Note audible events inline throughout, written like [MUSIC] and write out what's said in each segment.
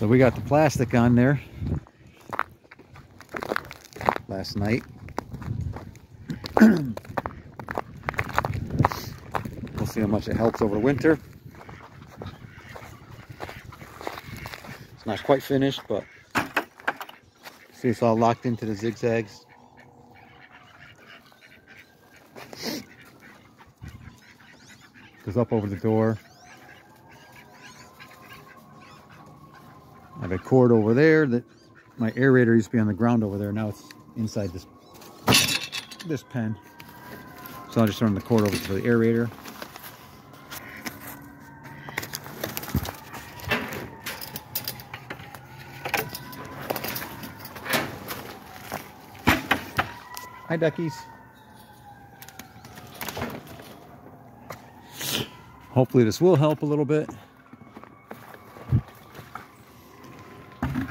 So we got the plastic on there last night. [CLEARS THROAT] we'll see how much it helps over winter. It's not quite finished, but see it's all locked into the zigzags. Goes up over the door. Have a cord over there that my aerator used to be on the ground over there. Now it's inside this this pen. So I'll just run the cord over to the aerator. Hi, duckies. Hopefully this will help a little bit.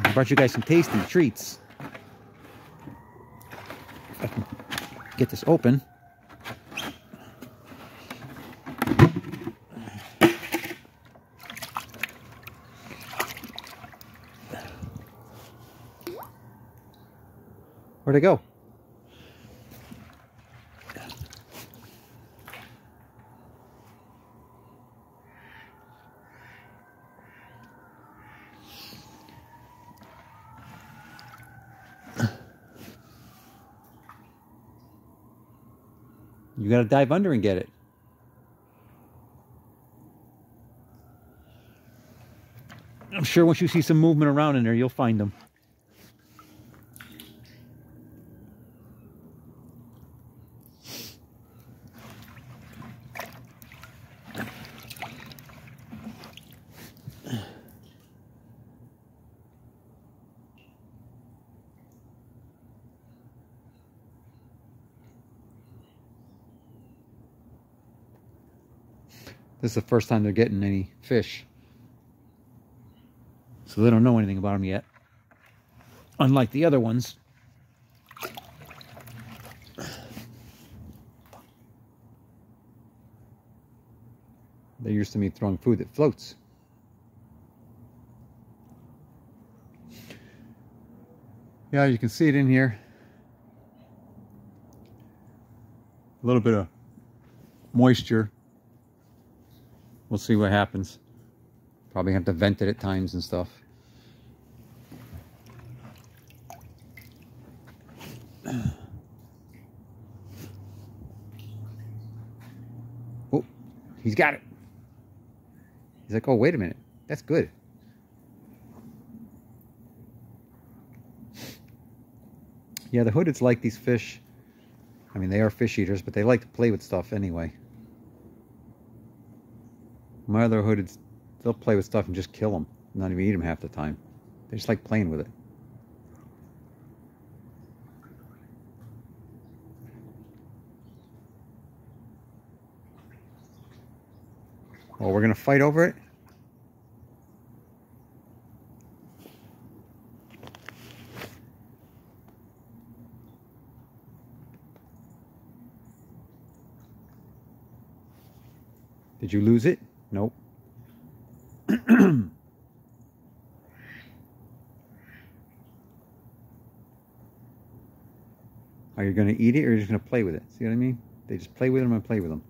I brought you guys some tasty treats. If I can get this open. Where'd it go? You got to dive under and get it. I'm sure once you see some movement around in there, you'll find them. This is the first time they're getting any fish. So they don't know anything about them yet. Unlike the other ones. They're used to me throwing food that floats. Yeah, you can see it in here. A little bit of moisture we'll see what happens. Probably have to vent it at times and stuff. [CLEARS THROAT] Oh, he's got it. He's like, oh, wait a minute. That's good. Yeah, the hoodeds like these fish. I mean, they are fish eaters, but they like to play with stuff anyway. My other hooded, they'll play with stuff and just kill them. Not even eat them half the time. They just like playing with it. Oh, we're going to fight over it? Did you lose it? Nope. [CLEARS THROAT] Are you going to eat it or are you just going to play with it? See what I mean? They just play with them and play with them.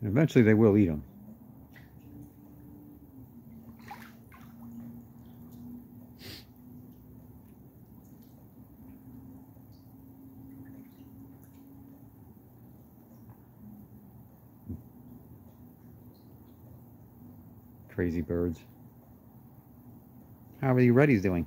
And eventually they will eat them. Crazy birds. How are the reddies doing?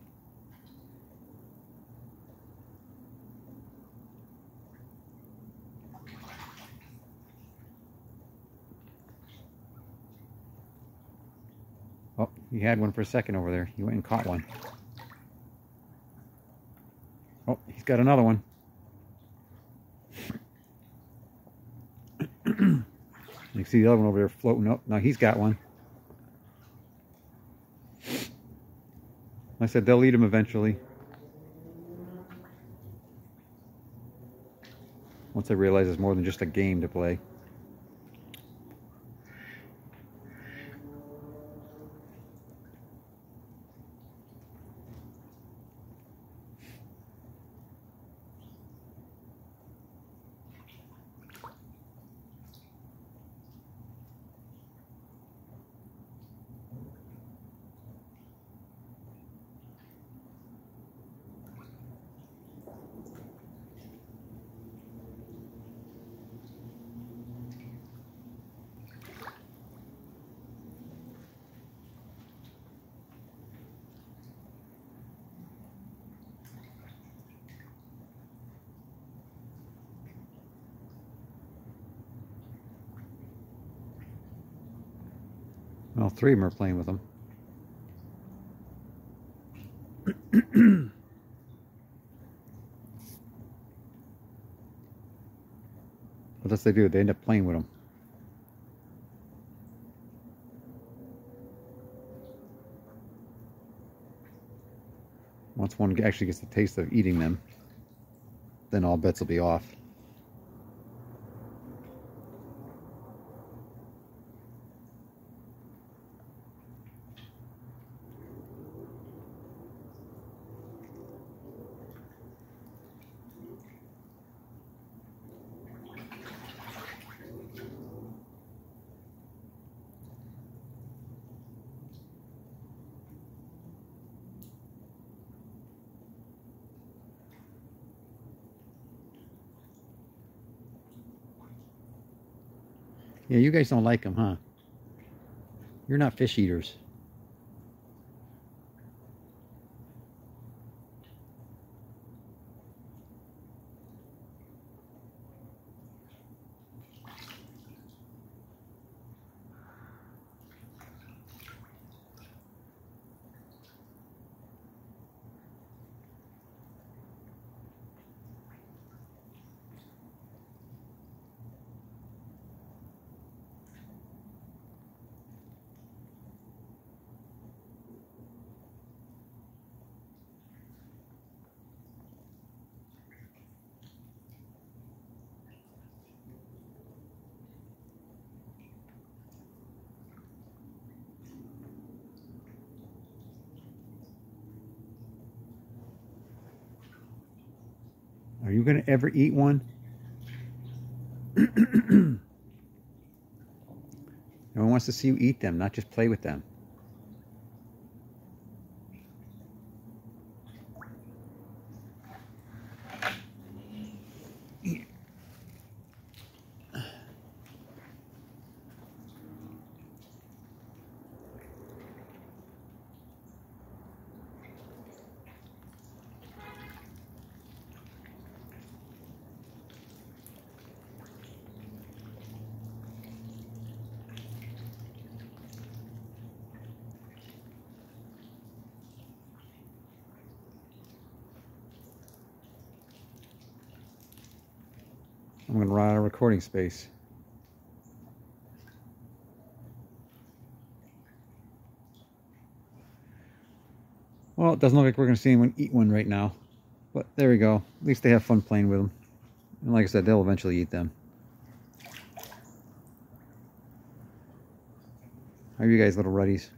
Oh, he had one for a second over there. He went and caught one. Oh, he's got another one. [CLEARS THROAT] you see the other one over there floating up. Now he's got one. Said they'll eat them eventually. Once they realize it's more than just a game to play. Well, three of them are playing with them. does they do? They end up playing with them. Once one actually gets the taste of eating them, then all bets will be off. Yeah, you guys don't like them, huh? You're not fish eaters. Are you going to ever eat one? [CLEARS THROAT] Everyone wants to see you eat them, not just play with them. I'm going to run out of recording space. Well, it doesn't look like we're going to see anyone eat one right now. But there we go. At least they have fun playing with them. And like I said, they'll eventually eat them. How are you guys, little ruddies?